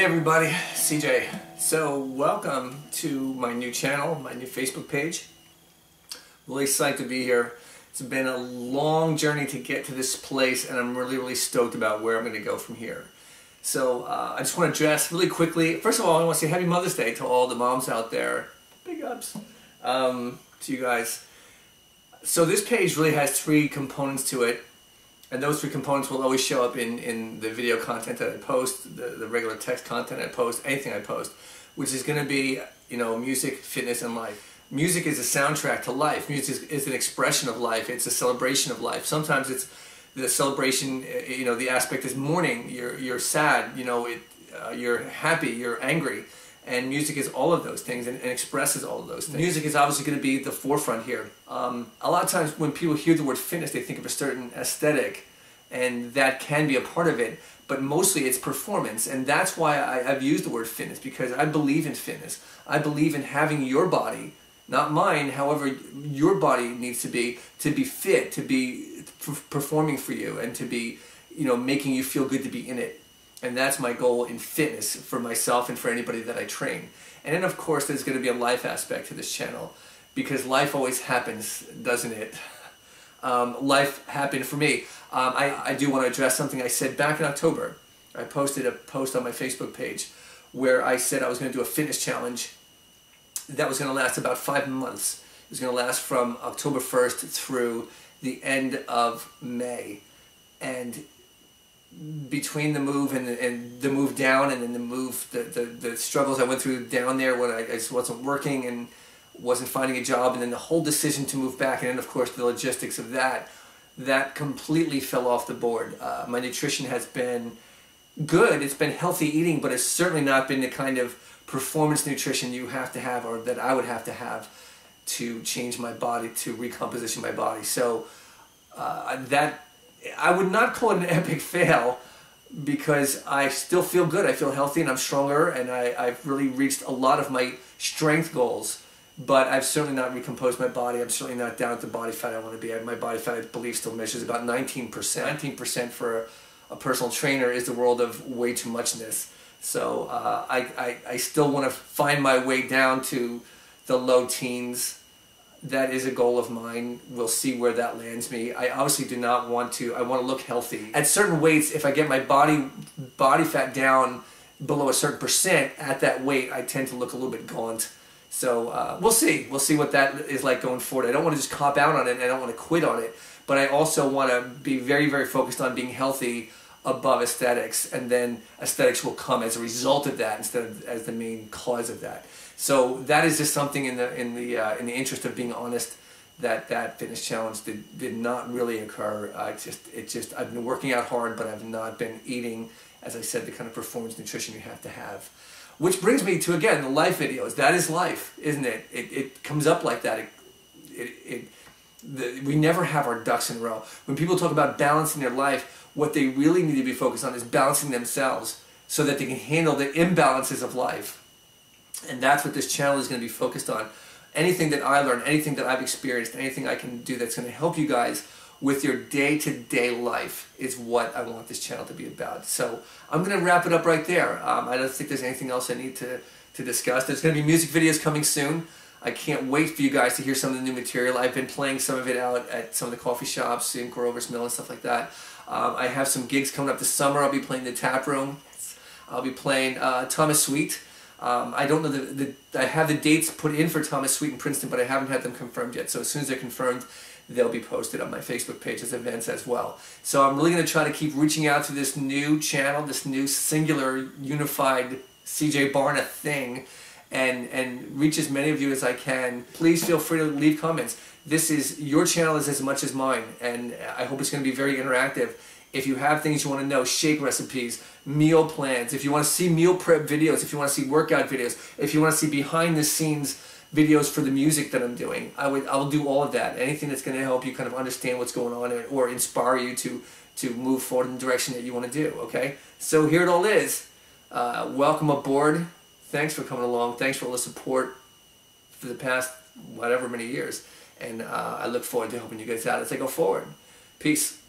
Hey everybody, CJ. So welcome to my new channel, my new Facebook page. Really psyched to be here. It's been a long journey to get to this place and I'm really, really stoked about where I'm going to go from here. So uh, I just want to address really quickly, first of all I want to say Happy Mother's Day to all the moms out there. Big ups um, to you guys. So this page really has three components to it and those three components will always show up in, in the video content that I post, the, the regular text content I post, anything I post, which is going to be, you know, music, fitness, and life. Music is a soundtrack to life. Music is, an expression of life. It's a celebration of life. Sometimes it's the celebration, eh, you know, the aspect is mourning. You're, you're sad, you know, it, uh, you're happy, you're angry. And music is all of those things and, and expresses all of those things. Music is obviously going to be the forefront here. Um, a lot of times when people hear the word fitness, they think of a certain aesthetic, and that can be a part of it. But mostly it's performance, and that's why I, I've used the word fitness because I believe in fitness. I believe in having your body, not mine, however your body needs to be to be fit, to be performing for you, and to be, you know, making you feel good to be in it. And that's my goal in fitness for myself and for anybody that I train. And then, of course, there's going to be a life aspect to this channel because life always happens, doesn't it? Um, life happened for me. Um, I, I do want to address something I said back in October. I posted a post on my Facebook page where I said I was going to do a fitness challenge that was going to last about five months. It was going to last from October 1st through the end of May. And between the move and the, and the move down and then the move, the, the, the struggles I went through down there when I, I just wasn't working and wasn't finding a job, and then the whole decision to move back, and then of course the logistics of that, that completely fell off the board. Uh, my nutrition has been good, it's been healthy eating, but it's certainly not been the kind of performance nutrition you have to have or that I would have to have to change my body, to recomposition my body. So uh, that I would not call it an epic fail because I still feel good. I feel healthy and I'm stronger and I, I've really reached a lot of my strength goals. But I've certainly not recomposed my body. I'm certainly not down at the body fat I want to be. My body fat, I believe, still measures about 19%. 19% for a, a personal trainer is the world of way too muchness. So uh, I, I, I still want to find my way down to the low teens that is a goal of mine. We'll see where that lands me. I obviously do not want to. I want to look healthy. At certain weights, if I get my body body fat down below a certain percent at that weight, I tend to look a little bit gaunt. So uh, we'll see. We'll see what that is like going forward. I don't want to just cop out on it. and I don't want to quit on it. But I also want to be very, very focused on being healthy above aesthetics, and then aesthetics will come as a result of that instead of as the main cause of that. So that is just something in the in the uh, in the interest of being honest that that fitness challenge did, did not really occur. I just it just I've been working out hard, but I've not been eating, as I said, the kind of performance nutrition you have to have. Which brings me to again the life videos. That is life, isn't it? It, it comes up like that. It, it, it the, we never have our ducks in a row. When people talk about balancing their life, what they really need to be focused on is balancing themselves so that they can handle the imbalances of life and that's what this channel is going to be focused on. Anything that I learn, anything that I've experienced, anything I can do that's going to help you guys with your day-to-day life is what I want this channel to be about. So I'm going to wrap it up right there. Um, I don't think there's anything else I need to, to discuss. There's going to be music videos coming soon. I can't wait for you guys to hear some of the new material. I've been playing some of it out at some of the coffee shops in Grover's Mill and stuff like that. Um, I have some gigs coming up this summer. I'll be playing the Tap Room. I'll be playing uh, Thomas Sweet. Um, I don't know the, the I have the dates put in for Thomas Sweet in Princeton, but I haven't had them confirmed yet. So as soon as they're confirmed, they'll be posted on my Facebook page as events as well. So I'm really going to try to keep reaching out to this new channel, this new singular unified CJ Barna thing, and and reach as many of you as I can. Please feel free to leave comments. This is your channel is as much as mine, and I hope it's going to be very interactive. If you have things you want to know, shake recipes, meal plans, if you want to see meal prep videos, if you want to see workout videos, if you want to see behind the scenes videos for the music that I'm doing, I would I'll do all of that. Anything that's going to help you kind of understand what's going on or inspire you to to move forward in the direction that you want to do. Okay, so here it all is. Uh, welcome aboard. Thanks for coming along. Thanks for all the support for the past whatever many years, and uh, I look forward to helping you guys out as I go forward. Peace.